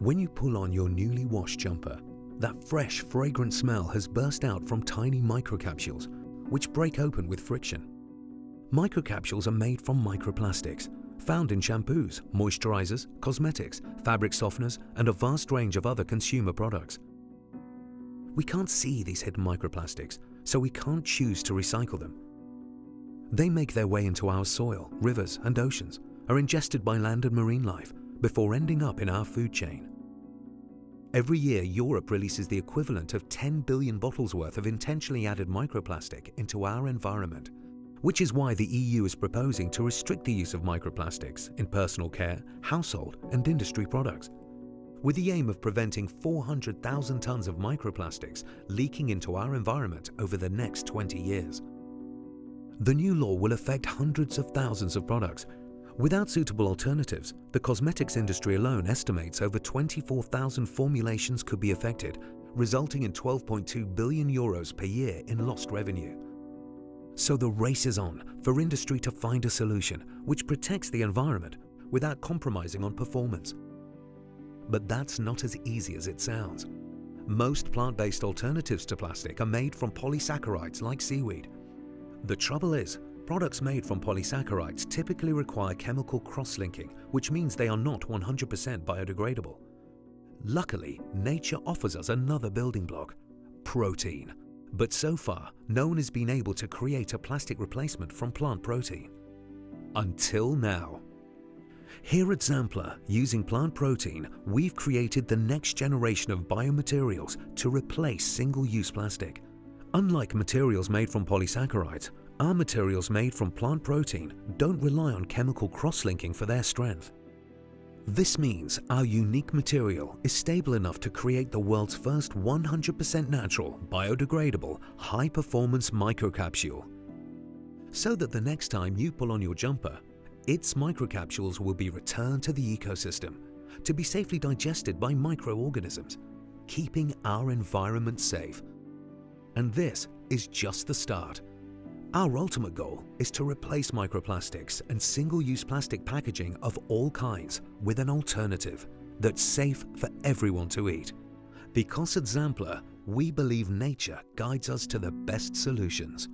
When you pull on your newly washed jumper, that fresh, fragrant smell has burst out from tiny microcapsules, which break open with friction. Microcapsules are made from microplastics, found in shampoos, moisturizers, cosmetics, fabric softeners, and a vast range of other consumer products. We can't see these hidden microplastics, so we can't choose to recycle them. They make their way into our soil, rivers, and oceans, are ingested by land and marine life before ending up in our food chain. Every year, Europe releases the equivalent of 10 billion bottles worth of intentionally added microplastic into our environment, which is why the EU is proposing to restrict the use of microplastics in personal care, household and industry products, with the aim of preventing 400,000 tons of microplastics leaking into our environment over the next 20 years. The new law will affect hundreds of thousands of products Without suitable alternatives, the cosmetics industry alone estimates over 24,000 formulations could be affected, resulting in 12.2 billion euros per year in lost revenue. So the race is on for industry to find a solution which protects the environment without compromising on performance. But that's not as easy as it sounds. Most plant-based alternatives to plastic are made from polysaccharides like seaweed. The trouble is, Products made from polysaccharides typically require chemical cross-linking, which means they are not 100% biodegradable. Luckily, nature offers us another building block, protein. But so far, no one has been able to create a plastic replacement from plant protein. Until now. Here at Xampla, using plant protein, we've created the next generation of biomaterials to replace single-use plastic. Unlike materials made from polysaccharides, our materials made from plant protein don't rely on chemical cross-linking for their strength. This means our unique material is stable enough to create the world's first 100% natural, biodegradable, high-performance microcapsule. So that the next time you pull on your jumper, its microcapsules will be returned to the ecosystem to be safely digested by microorganisms, keeping our environment safe. And this is just the start. Our ultimate goal is to replace microplastics and single-use plastic packaging of all kinds with an alternative that's safe for everyone to eat. Because at Xampla, we believe nature guides us to the best solutions.